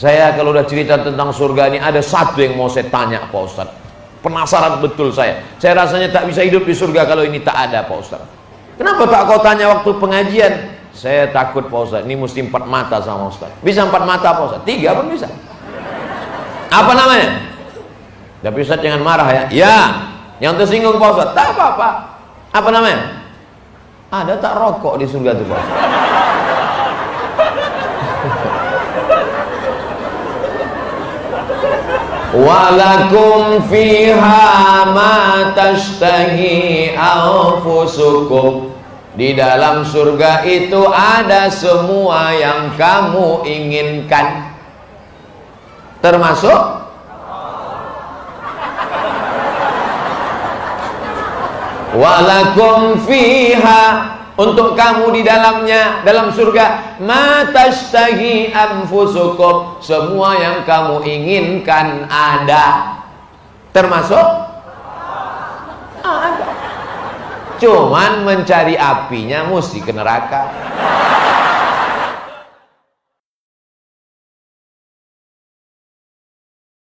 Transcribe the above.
Saya kalau udah cerita tentang surga ini ada satu yang mau saya tanya Pak Ustaz. Penasaran betul saya. Saya rasanya tak bisa hidup di surga kalau ini tak ada Pak Ustaz. Kenapa tak kau tanya waktu pengajian? Saya takut Pak Ustaz. Ini mesti empat mata sama Ustaz. Bisa empat mata Pak Ustaz? Tiga pun bisa. Apa namanya? Tapi Ustaz jangan marah ya. Ya, yang tersinggung Pak Ustaz. Tak apa-apa. Apa namanya? Ada tak rokok di surga itu Pak Ustaz? Walakum fiha ma tashtahi anfusukum. Di dalam surga itu ada semua yang kamu inginkan. Termasuk? Walakum fiha untuk kamu di dalamnya dalam surga matastahi anfusukum. Semua yang kamu inginkan ada. Termasuk? Ada. Cuman mencari apinya mesti ke neraka